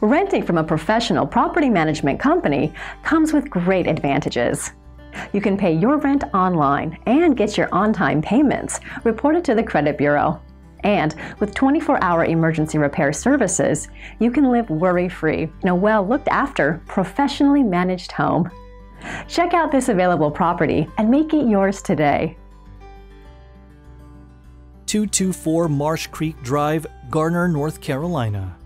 Renting from a professional property management company comes with great advantages. You can pay your rent online and get your on time payments reported to the credit bureau. And with 24 hour emergency repair services, you can live worry free in a well looked after, professionally managed home. Check out this available property and make it yours today. 224 Marsh Creek Drive, Garner, North Carolina.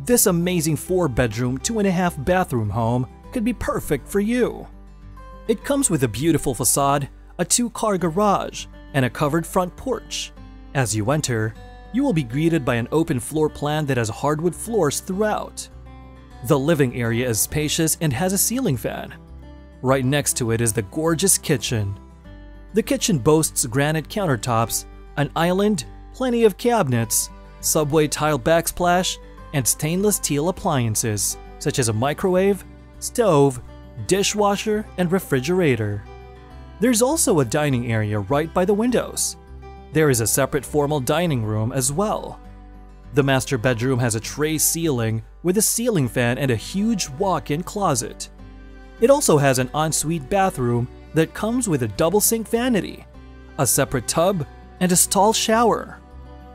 This amazing 4 bedroom, 2.5 bathroom home could be perfect for you. It comes with a beautiful facade, a two car garage, and a covered front porch. As you enter, you will be greeted by an open floor plan that has hardwood floors throughout. The living area is spacious and has a ceiling fan. Right next to it is the gorgeous kitchen. The kitchen boasts granite countertops, an island, plenty of cabinets, subway tile backsplash, and stainless steel appliances such as a microwave, stove, dishwasher, and refrigerator. There's also a dining area right by the windows. There is a separate formal dining room as well. The master bedroom has a tray ceiling with a ceiling fan and a huge walk-in closet. It also has an ensuite bathroom that comes with a double sink vanity, a separate tub, and a stall shower.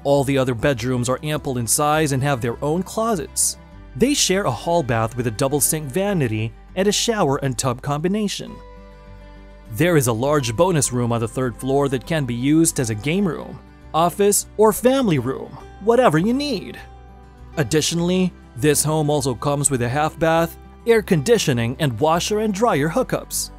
All the other bedrooms are ample in size and have their own closets. They share a hall bath with a double sink vanity and a shower and tub combination. There is a large bonus room on the third floor that can be used as a game room, office, or family room, whatever you need. Additionally, this home also comes with a half bath, air conditioning, and washer and dryer hookups.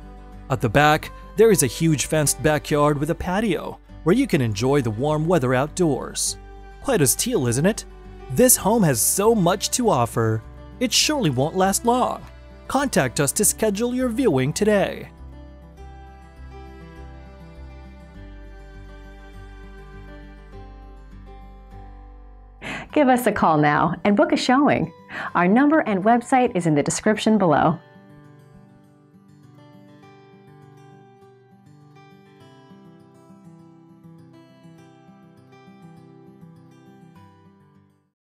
At the back, there is a huge fenced backyard with a patio where you can enjoy the warm weather outdoors. Quite a steal, isn't it? This home has so much to offer, it surely won't last long. Contact us to schedule your viewing today. Give us a call now and book a showing. Our number and website is in the description below.